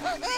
Hey!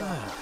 Debo.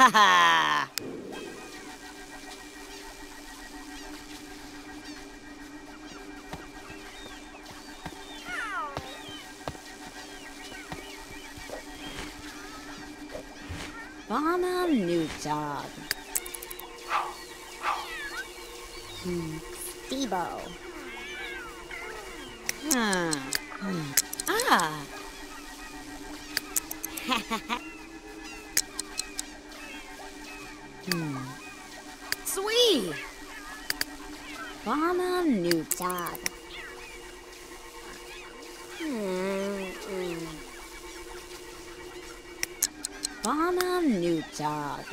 Ha ha! Bomber new job. Hmm. Debo. Hmm. Hmm. Ah. hmm. Sweet. Bomber new job. Hmm. hmm. Bomber new job.